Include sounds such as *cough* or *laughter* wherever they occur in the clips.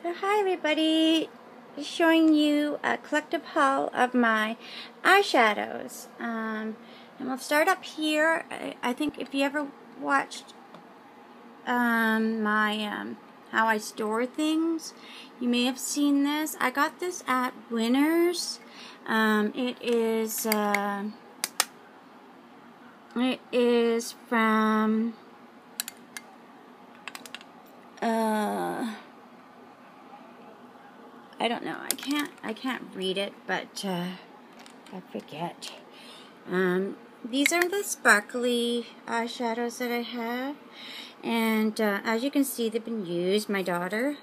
So hi everybody, showing you a collective haul of my eyeshadows. Um, and we'll start up here. I, I think if you ever watched um, my um, how I store things, you may have seen this. I got this at Winners. Um, it is uh, it is from uh I don't know. I can't. I can't read it, but uh, I forget. Um, these are the sparkly eyeshadows that I have, and uh, as you can see, they've been used. My daughter.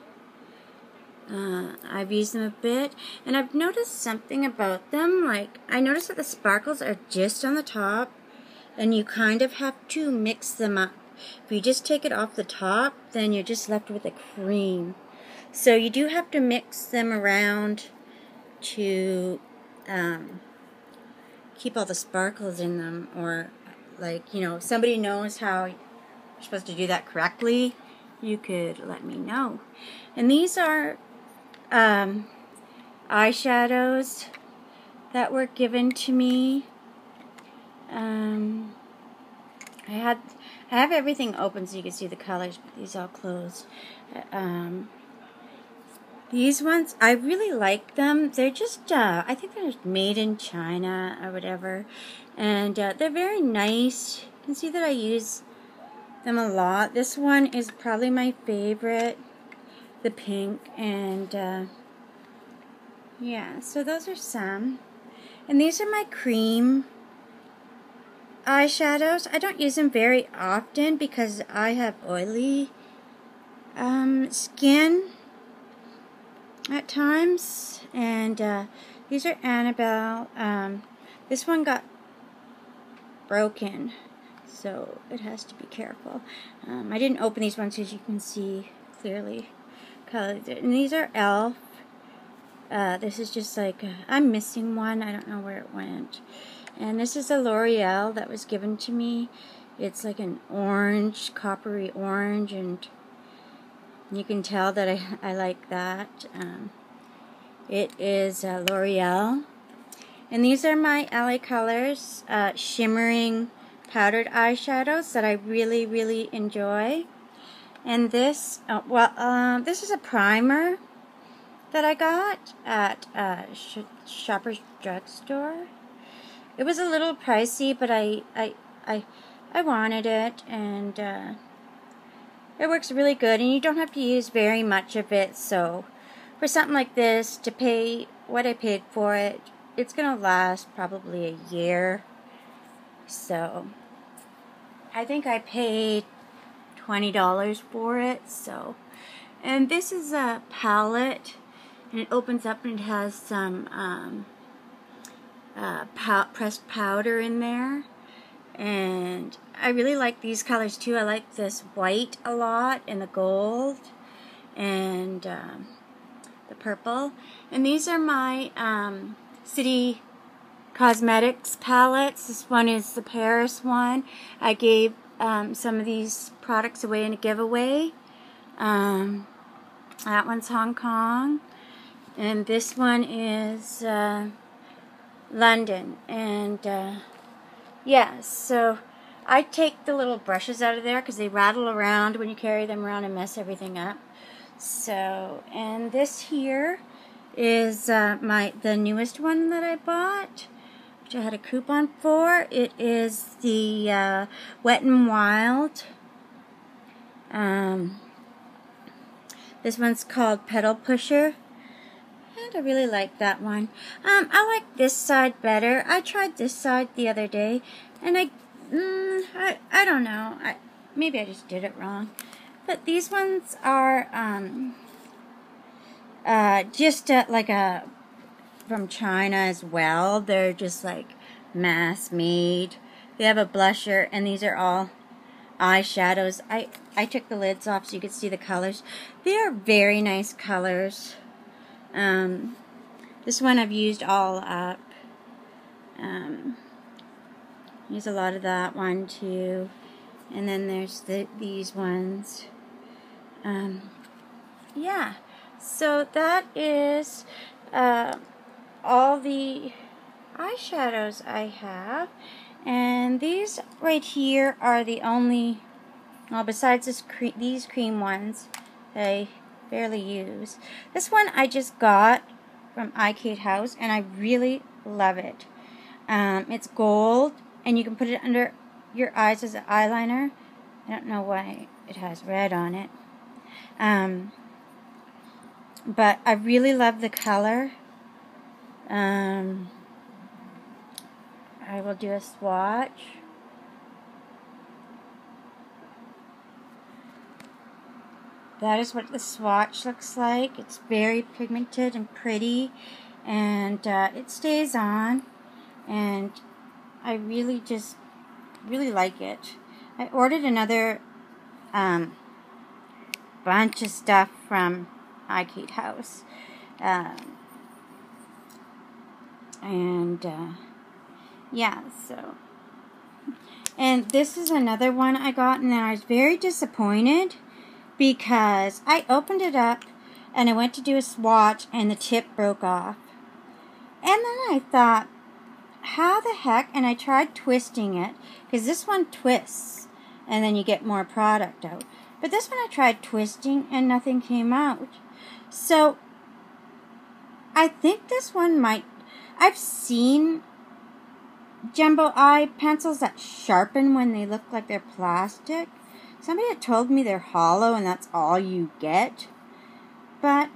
Uh, I've used them a bit, and I've noticed something about them. Like I noticed that the sparkles are just on the top, and you kind of have to mix them up. If you just take it off the top, then you're just left with a cream. So you do have to mix them around to um, keep all the sparkles in them or like, you know, if somebody knows how you're supposed to do that correctly, you could let me know. And these are um, eyeshadows that were given to me. Um, I had I have everything open so you can see the colors, but these all closed. Um, these ones, I really like them. They're just, uh, I think they're made in China or whatever. And uh, they're very nice. You can see that I use them a lot. This one is probably my favorite. The pink. And, uh, yeah, so those are some. And these are my cream eyeshadows. I don't use them very often because I have oily um, skin at times. And uh, these are Annabelle. Um, this one got broken, so it has to be careful. Um, I didn't open these ones as you can see clearly colored. And these are e.l.f. Uh, this is just like, i I'm missing one. I don't know where it went. And this is a L'Oreal that was given to me. It's like an orange, coppery orange, and you can tell that I, *laughs* I like that. Um, it is uh, L'Oreal. And these are my LA Colors uh, shimmering powdered eyeshadows that I really, really enjoy. And this, uh, well, um, this is a primer that I got at uh, Sh Shoppers Drugstore. It was a little pricey, but I, I, I, I wanted it, and uh, it works really good and you don't have to use very much of it so for something like this to pay what I paid for it it's gonna last probably a year. So I think I paid $20 for it so. And this is a palette and it opens up and it has some um, uh, pow pressed powder in there and I really like these colors too. I like this white a lot and the gold and um, the purple. And these are my um, City Cosmetics palettes. This one is the Paris one. I gave um, some of these products away in a giveaway. Um, that one's Hong Kong. And this one is uh, London. And uh, yeah, so I take the little brushes out of there because they rattle around when you carry them around and mess everything up. So, and this here is uh, my the newest one that I bought, which I had a coupon for. It is the uh, Wet n Wild. Um, this one's called Petal Pusher. And I really like that one. Um, I like this side better. I tried this side the other day, and I, mm, I, I don't know. I maybe I just did it wrong. But these ones are um, uh, just uh, like a from China as well. They're just like mass made. They have a blusher, and these are all eyeshadows. I I took the lids off so you could see the colors. They are very nice colors. Um, this one I've used all up. Um, use a lot of that one too. And then there's the, these ones. Um, yeah, So that is uh, all the eyeshadows I have. And these right here are the only, well, besides this cre these cream ones they barely use. This one I just got from iKate House, and I really love it. Um, it's gold, and you can put it under your eyes as an eyeliner. I don't know why it has red on it. Um, but I really love the color. Um, I will do a swatch. That is what the swatch looks like. It's very pigmented and pretty and uh, it stays on and I really just really like it. I ordered another um, bunch of stuff from iKate House. Um, and uh, yeah, so. And this is another one I got, and I was very disappointed because I opened it up and I went to do a swatch, and the tip broke off. And then I thought, how the heck? And I tried twisting it because this one twists, and then you get more product out. But this one I tried twisting, and nothing came out. So I think this one might. I've seen jumbo eye pencils that sharpen when they look like they're plastic. Somebody had told me they're hollow and that's all you get. But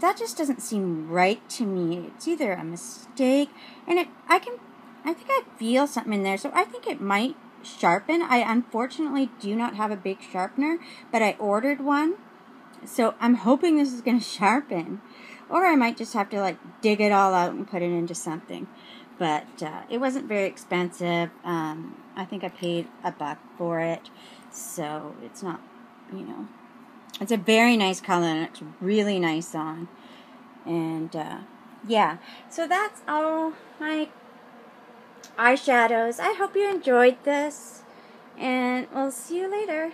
that just doesn't seem right to me. It's either a mistake and it I can I think I feel something in there, so I think it might sharpen. I unfortunately do not have a big sharpener, but I ordered one. So I'm hoping this is going *laughs* to sharpen. Or I might just have to like dig it all out and put it into something but uh, it wasn't very expensive. Um, I think I paid a buck for it, so it's not, you know, it's a very nice color and it's really nice on. And uh, yeah, so that's all my eyeshadows. I hope you enjoyed this, and we'll see you later.